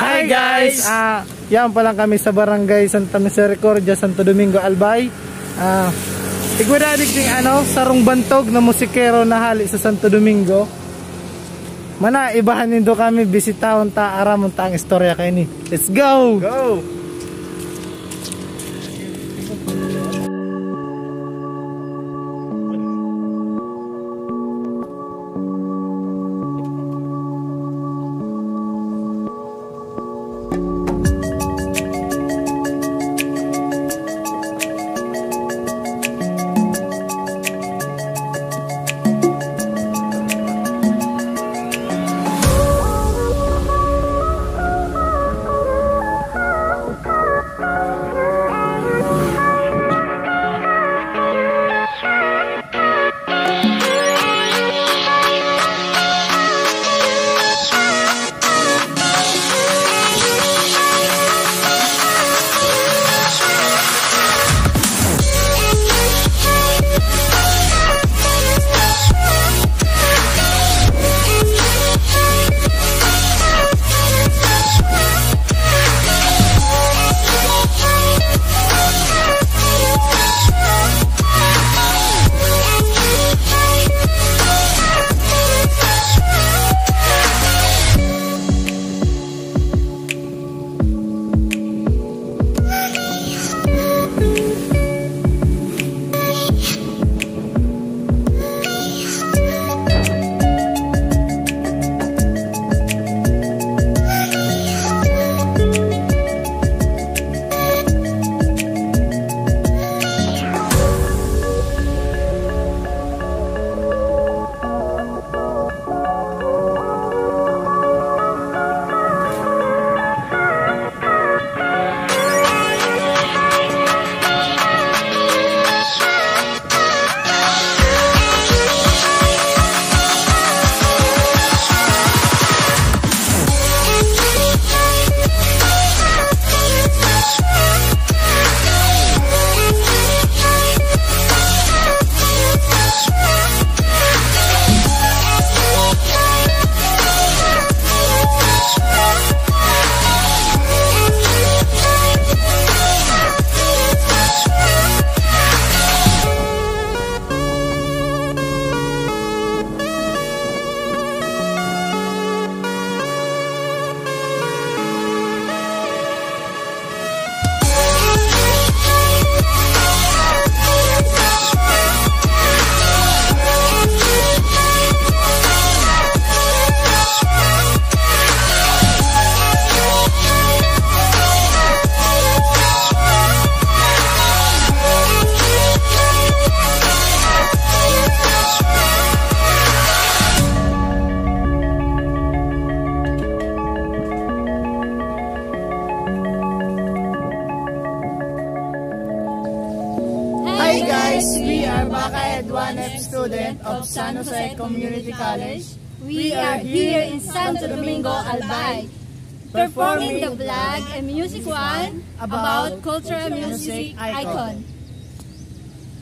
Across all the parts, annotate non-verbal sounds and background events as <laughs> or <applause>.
Hi guys! Ah, yan pa lang kami sa barangay Santa Misericordia, Santo Domingo, Albay. Ah, igwadadig ding ano, sarong bantog na musikero na hali sa Santo Domingo. Mana, ibahan nindo kami, bisitahon ta, aramon ta ang istorya kay ni. Let's go! Go! We are Baka Ed 1F student of San Jose Community College. We are here in Santo Domingo, Albay, performing the vlog and music one about cultural music icon.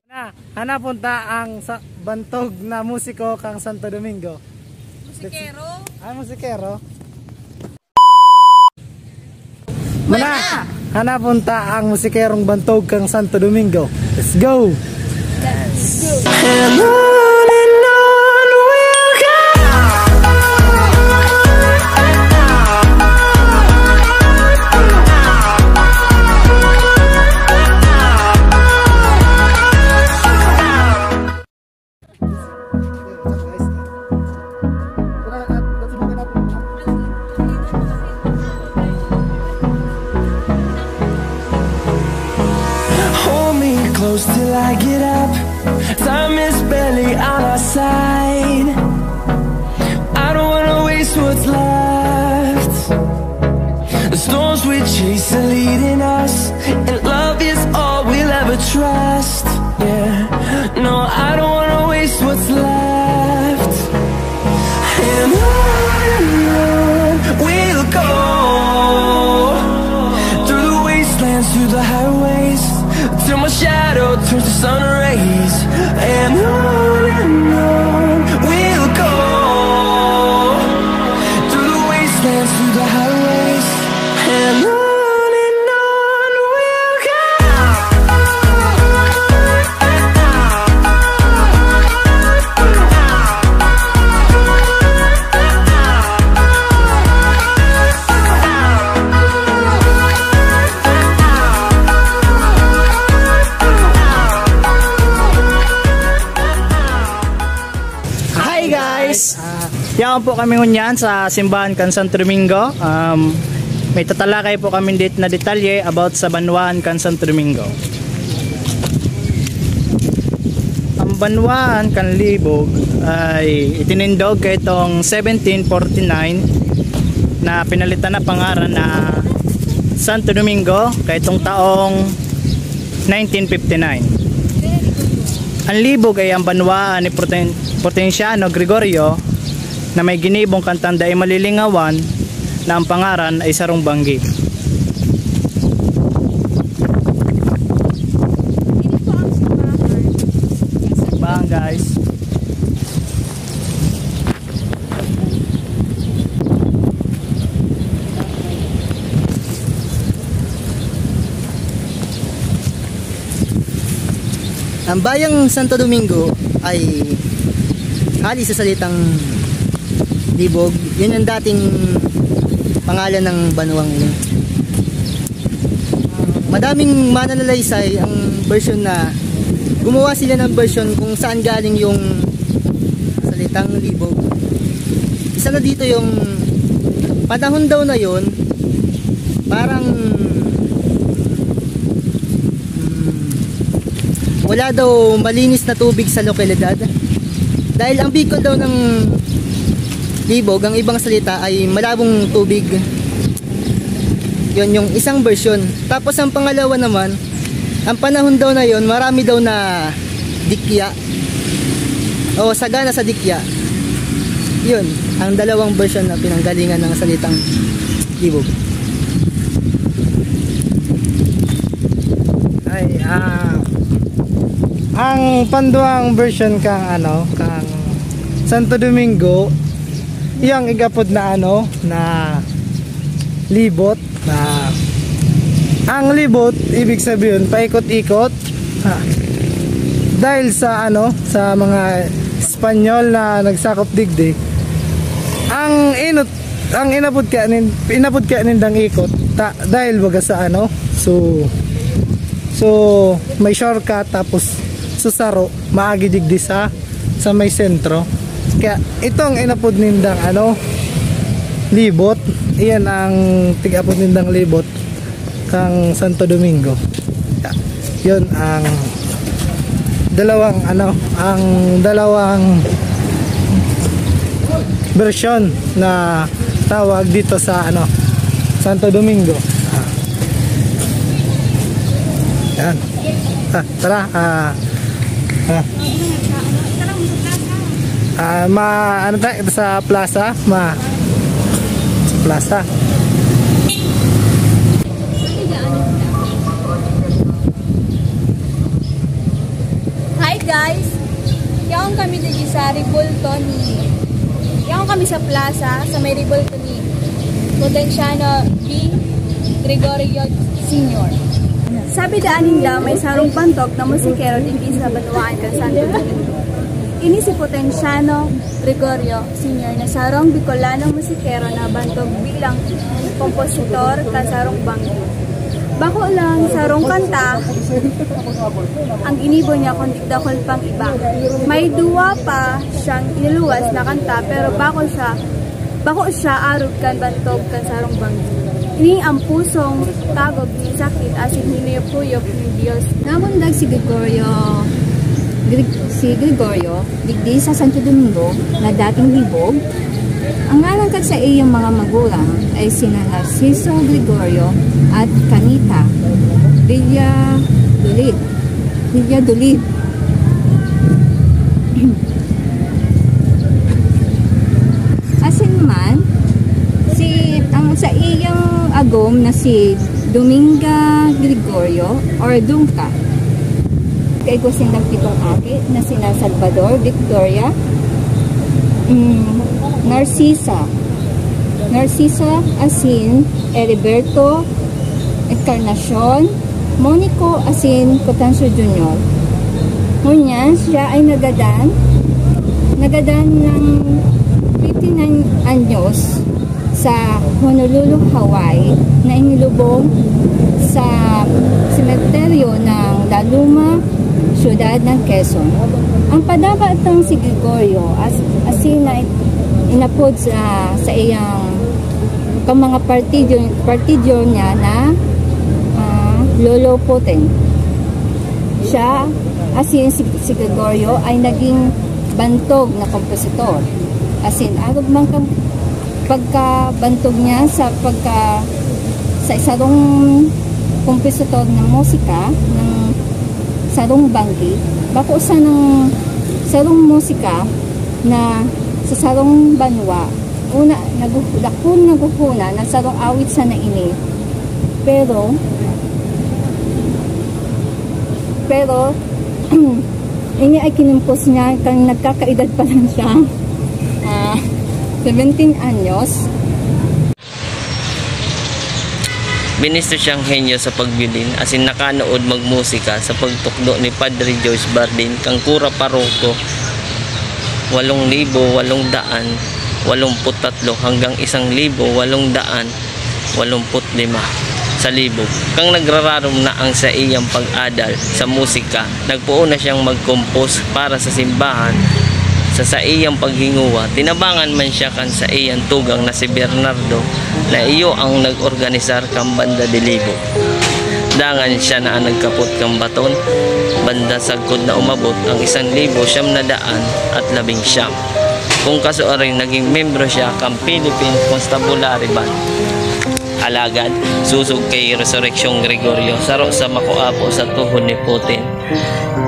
Na, hanapunta ang sa bantog na musiko kang Santo Domingo. Musikero? Ah, musikero? Mana, hanapunta ang musikerong bantog kang Santo Domingo. Let's go! And on Dumaan po kami ngunyan sa simbahan kan Santo Domingo. Um, may tatalakay po kami dit na detalye about sa Banwaan kan Santo Domingo. Ang Banwaan kan Libog ay itinindog kay itong 1749 na pinalitan na pangaran na Santo Domingo kay itong taong 1959. Ang libog ay ang banwaan ni Poten Potensiano Gregorio na may ginibong kantanda ay malilingawan na ang pangaran ay Sarong Banggi. Bang guys. Ang bayang Santo Domingo ay hali sa salitang libog. Yun ang dating pangalan ng banuang yun. Madaming mananalaysay ang version na gumawa sila ng version kung saan galing yung salitang libog. Isa na dito yung panahon daw na yon parang wala daw malinis na tubig sa lokalidad dahil ang bikol daw ng libog ang ibang salita ay malabong tubig. Yon yung isang version. Tapos ang pangalawa naman ang panahon daw na yon marami daw na dikya. O sagana sa dikya. Yun ang dalawang version na pinanggalingan ng salitang libog. Ay, ah... ang panduang version kang ano, kang Santo Domingo, iyang igapod na ano, na libot, na ang libot, ibig sabihin, paikot-ikot, dahil sa ano, sa mga Espanyol na nagsakop digdig, ang inot, ang inapod ka nin, inapod ka nindang ikot, ta, dahil baga sa ano, so, so, may shortcut, tapos, susaro maagi digdi sa sa may sentro kaya itong inapod nindang ano libot. Iyan ang tigapod nindang libot kang Santo Domingo. Kaya, yun ang dalawang ano ang dalawang version na tawag dito sa ano Santo Domingo. Ah. yan. Ah, tara. Ah. Ah. Ah, ma ano tayo sa plaza, ma sa plaza. Hi guys! Yaon kami dito sa Ribulto ni... Yaon kami sa plaza sa may Ribulto ni Potensiano B. Gregorio Sr. Sabi daanin daw may sarong pantok na musikero din sa Batuan kan Santo Domingo. Ini si Potensiano Gregorio Sr. na sarong Bicolanong musikero na bantog bilang kompositor kan sarong bangko. Bako lang sarong kanta, ang inibo niya kundi dakol pang iba. May duwa pa siyang iniluwas na kanta pero bako siya bako siya arog kan bantog kan sarong bangko. Ini ang pusong tagog ni sakit asin hinuyop-huyop ni Diyos. Namundag si Gregorio Grig- si Gregorio digdi sa Santo Domingo na dating libog. Ang nalangkad sa iyong mga magulang ay sina Narciso Gregorio at Canita Villa Dulid. Villa Dulid. <clears throat> Asin man, si ang sa iyang agom na si Dominga Gregorio or Dungka ko sindang pitong aki na sina Salvador Victoria mm, Narcisa Narcisa Asin Heriberto Encarnacion Monico Asin Cotancio Jr. Ngunyan, siya ay nagadan nagadan ng 59 anyos sa Honolulu, Hawaii na inilubong sa sementeryo ng La Luma, siyudad ng Quezon. Ang padabatang si Gregorio as, asina inapod sa, sa iyang kang mga partido, partido niya na ah, Lolo Putin. Siya, as in si, si Gregorio, ay naging bantog na kompositor. As in, arog man kang pagkabantog niya sa pagka sa isarong kompositor ng musika ng sarong banggi bako sa ng sarong musika na sa sarong banwa una naguhulakon naguhuna ng sarong awit sa naini. Pero pero <clears throat> ini ay kinumpos niya kang nagkakaedad pa lang siya. <laughs> Ah 17 anyos Ministro siyang henyo sa pagbilin as in nakanood magmusika sa pagtukdo ni Padre Joyce Bardin. Kang kura paroko 8,800 83 hanggang 1,885 sa libo. Kang nagrararom na ang sa iyang pag-adal sa musika nagpuo na siyang mag-compose para sa simbahan sa sa iyang paghinguwa tinabangan man siya kan sa iyang tugang na si Bernardo na iyo ang nag-organisar kang banda de libo. Dangan siya na ang nagkapot kang baton. Banda sagkod na umabot ang isang libo siyam na daan at labing siyam. Kung kaso rin naging membro siya kang Philippine Constabulary Band. Alagad susog kay Resurrection Gregorio saro sa makuapo sa tuhod ni Putin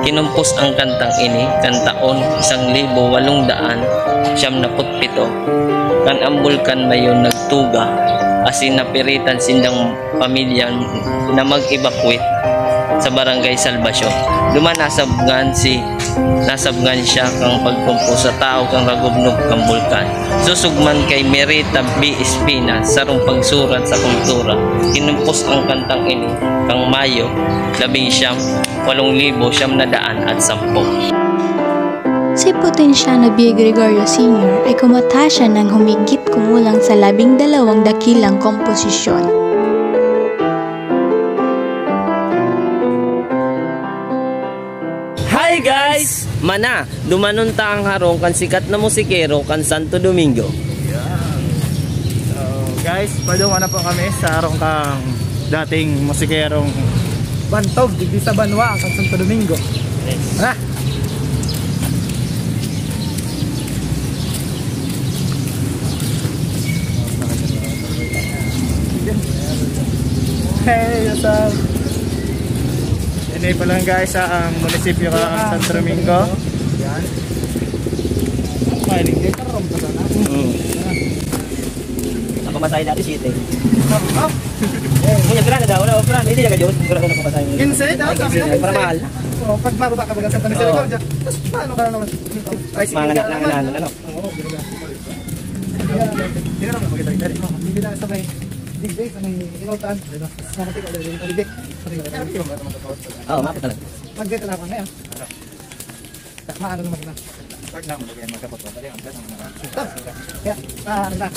kinumpos ang kantang ini kantaon isang libo walong daan siyam putpito kan ambulkan mayon nagtuga asin napiritan sindang pamilya na mag-evacuate sa barangay Salvasyon. Duman nasabgan si nasabgan siya kang pagkumpo sa tao kang ragubnog kang bulkan. Susugman kay Merita B. Espina sarong pagsurat sa kultura. Kinumpos ang kantang ini kang Mayo, labing siyam, walong libo, siyam na daan at sampo. Si Potensiano B. Gregorio Sr. ay kumata siya ng humigit kumulang sa labing dalawang dakilang komposisyon. Hi guys! Mana, dumanunta ang harong kan sikat na musikero kan Santo Domingo. So, guys, padungan na po kami sa arong kang dating musikerong Bantog, digdi sa Banwa, ang Santo Domingo. Tara! Hey, what's up? Yan pa lang guys sa ang munisipyo ka ng Santo Domingo. Yan. Ay, hindi ka ron pa sana. Ako masay dati city. Oh, Kung grana daw, wala opera, hindi ka jud. Grana na ko masay. 15 daw na. Para mahal. Oh, pag mababa ka ba sa San Jose Gorgia? Tapos paano ka na naman? Ay, sige. Mga anak na ano. Gano'n. Hindi na naman makita dali. Hindi na sa may digday sa may inautan. Sa mga tingnan dali. Digday. Oo, mapit talaga. Na ako ngayon. Maano naman na. Pag na mo lagyan magkapot. Kaya, ah, ano na?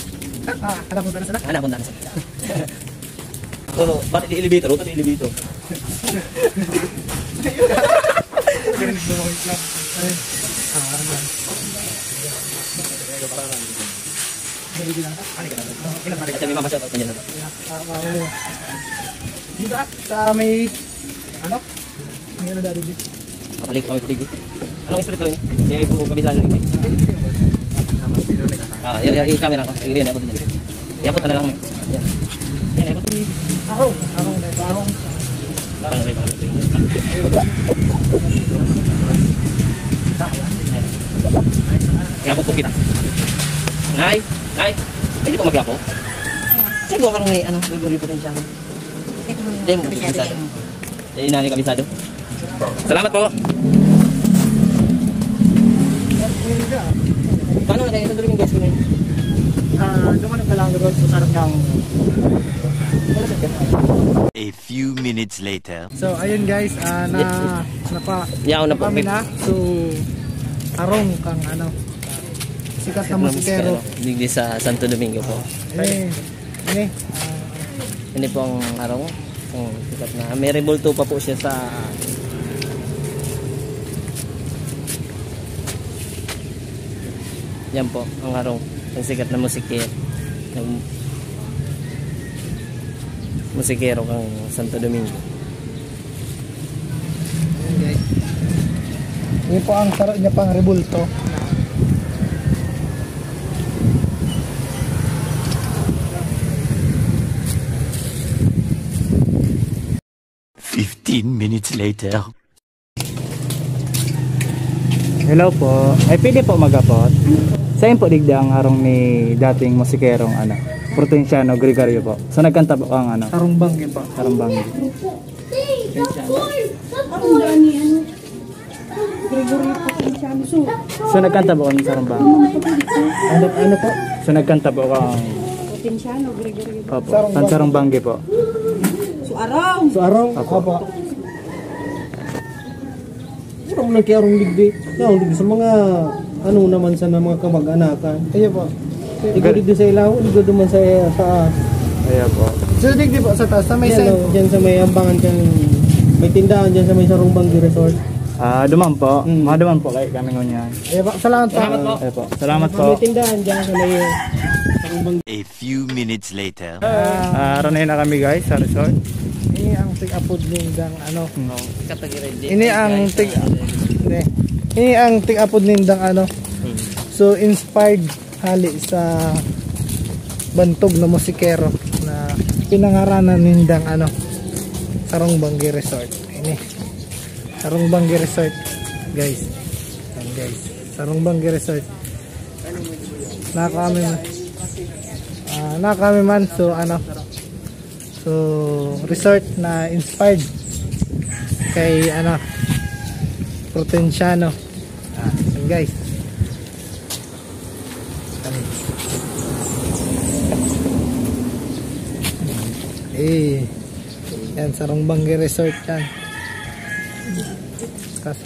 Ah, hanap mo ba na sila? Anak mo na. Oo, bakit di elevator? Bakit di elevator? Ganun lumawit lang. Ay, ah, ano na. Kasi may mamasya pa niya na. Dito ah, sa may ano? May ano dati dito. Kapalik kami paligid. Anong street ko yun? Yung po kabisaan rin. Ah, yan, yan, yung camera ko. Yan, yan, yan. Yan, punta na lang. Yan. Yan, yan. Ako, ako, ako. Parang rin, parang rin. Kaya po kita. Nay, nay, pwede po maglapo? Sige ko parang may ano, gagawin po rin siya. Hindi mo kabisado. Hindi na kabisado. Salamat po. Paano na tayo? Ito yung guys ko na yun. Ah, dumanan ka lang doon sa sarap ng A few minutes later. So ayun guys, ah, na napa Yaw na kami na. So arong kang ano sikat na musikero. Digdi sa Santo Domingo po. Eh, ini Hindi po ang araw. Ang sikat na. May revolto pa po siya sa Yan po, ang araw. ang sikat na musikero. Ng musikero kang Santo Domingo. Okay. Ini po ang taro niya pang rebulto. Fifteen minutes later. Hello po. Ay, pwede po magapot. Saan po digda ang arong ni dating musikerong ano, Protenciano Gregorio po. So nagkanta po ang ano, Sarong banggi pa. Sarang Banggi. So nagkanta po ang Sarang Banggi. Ano, ano po? So nagkanta po ang Potensyano, Gregorio. Opo, ang Sarang Banggi po. So arong, Apo. apa. Arong lang kaya arong ligdi. Arong ligdi sa mga ano naman sa mga kamag-anakan. Ayo po. Igo ligdi sa ilaw, igo duman sa taas. Ayan po. So digdi po sa taas, sa may side. oh. Diyan sa may ambangan kang may tindahan diyan sa may Sarong Banggi Resort. Ah, duman po. Mga duman po kay kami ngunyan. Ayo po, salamat po. Ayan po. Salamat po. May tindahan diyan sa may Sarong Banggi. A few minutes later. Ah, ranay na kami guys sa resort. Ini ang tig-apod nindang ano. Kapag Ini ang tig Hindi. Ini ang tig-apod nindang ano. So inspired hali sa bantog na musikero na pinangaranan nindang ano Sarong Banggi Resort. Ini. Sarong Banggi Resort, guys. Yan guys. Sarong Banggi Resort. Nakakami man. Ah, nakakami man so ano So, resort na inspired kay ano Protenciano. Yan guys. Eh, yan Sarong Banggi Resort yan. Kasi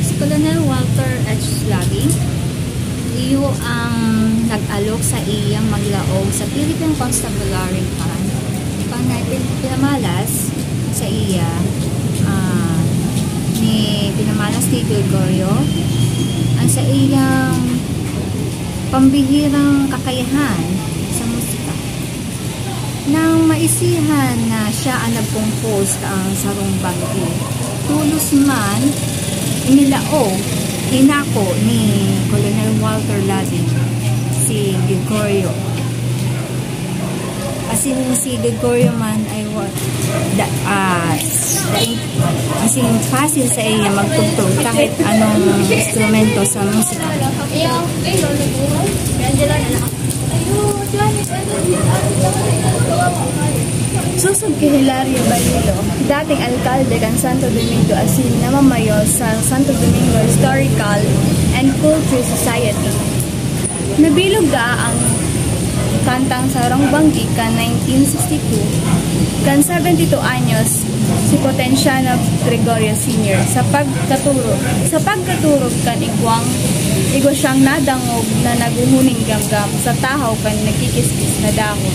Si Colonel Walter H. Slaby, iyo ang nag-alok sa iyang maglaog sa Philippine Constabulary Fund. Pang pinamalas sa iya ah, ni pinamalas ni Gregorio ang sa iyang pambihirang kakayahan sa musika. Nang maisihan na siya ang nag-compose ang sarong banggi, tulos man inilao, hinako ni Colonel Walter Ladin si Gregorio. Asin si Gregorio man ay what da, ah, daing, asin fácil sa iya magtugtog kahit anong instrumento sa musika. Susog kay Hilario Balilo, dating alkalde kan Santo Domingo asin namamayo sa Santo Domingo Historical and Culture Society. Nabilog ga ang kantang Sarong Banggi kan 1962 kan 72 anyos si Potenciano Gregorio Sr. sa pagkaturog sa pagkaturog kan igwang igwa siyang nadangog na naguhuning gamgam sa tahaw kan nagkikiskis na dahon.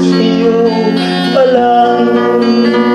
sa'yo pa lang